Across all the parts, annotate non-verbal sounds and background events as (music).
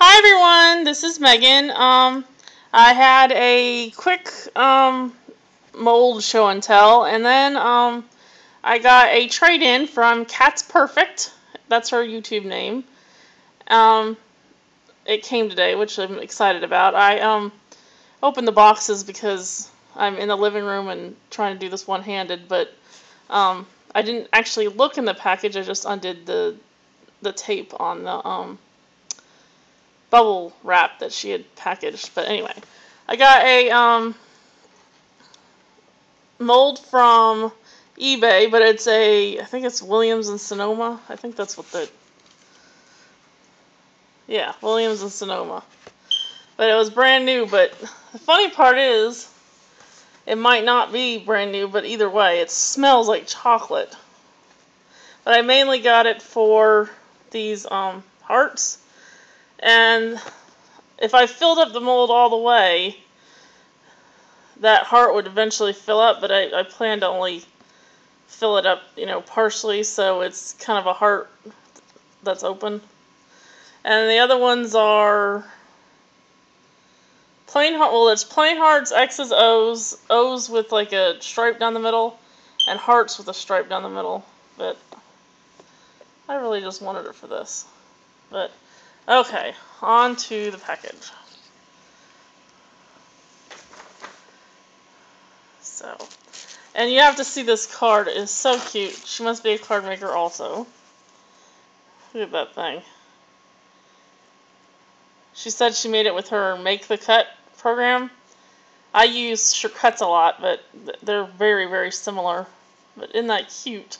Hi everyone, this is Megan. Um, I had a quick um, mold show and tell, and then um, I got a trade in from CatsPurrfect. That's her YouTube name. Um, it came today, which I'm excited about. I um, opened the boxes because I'm in the living room and trying to do this one handed, but um, I didn't actually look in the package. I just undid the the tape on the um, bubble wrap that she had packaged. But anyway, I got a um, mold from eBay, but it's a I think it's Williams and Sonoma. I think that's what the yeah Williams and Sonoma. But it was brand new. But the funny part is, it might not be brand new, but either way, it smells like chocolate. But I mainly got it for these um, hearts. And if I filled up the mold all the way, that heart would eventually fill up, but I, I plan to only fill it up, you know, partially, so it's kind of a heart that's open. And the other ones are plain heart. Well, it's plain hearts, X's, O's, O's with like a stripe down the middle, and hearts with a stripe down the middle. But I really just wanted it for this. But, okay, on to the package. So, and you have to see this card. It is so cute. She must be a card maker also. Look at that thing. She said she made it with her Make the Cut program. I use Sure Cuts A Lot, but they're very, very similar. But isn't that cute?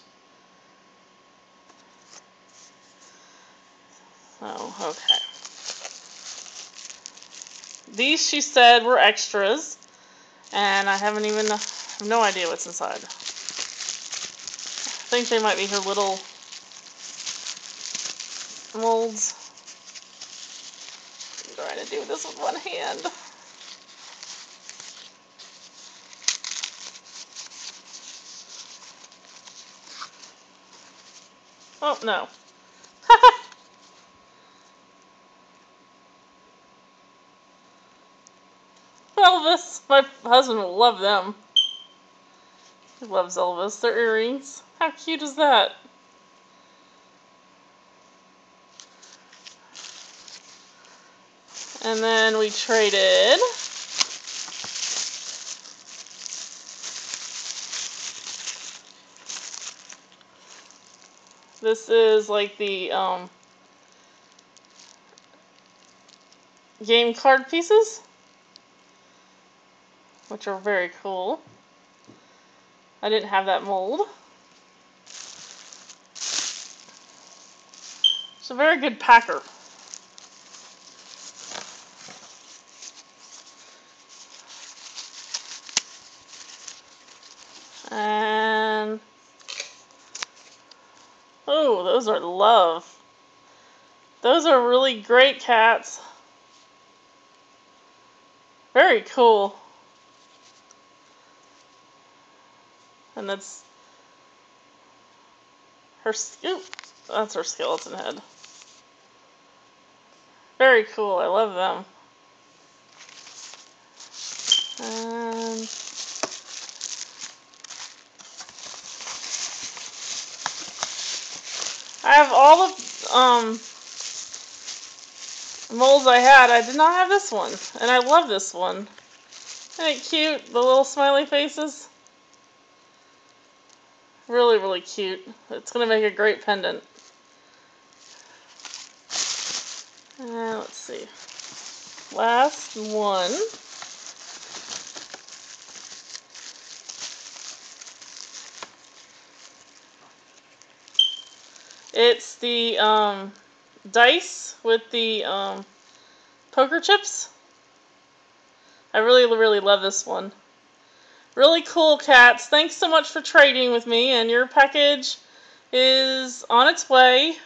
Oh, okay. These, she said, were extras. And I haven't even, have no idea what's inside. I think they might be her little molds. I'm trying to do this with one hand. Oh, no. (laughs) Elvis. My husband will love them. He loves Elvis. Their earrings. How cute is that? And then we traded. This is like the um, game card pieces which are very cool. I didn't have that mold. It's a very good packer. And oh, those are love. Those are really great cats. Very cool. And that's her, oop, that's her skeleton head. Very cool, I love them. And I have all the um, molds I had. I did not have this one, and I love this one. Isn't it cute? The little smiley faces. Really, really cute. It's going to make a great pendant. Uh, let's see. Last one. It's the um, dice with the um, poker chips. I really, really love this one. Really cool cats. Thanks so much for trading with me, and your package is on its way.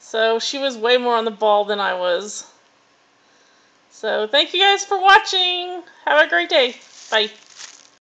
So she was way more on the ball than I was. So thank you guys for watching. Have a great day. Bye.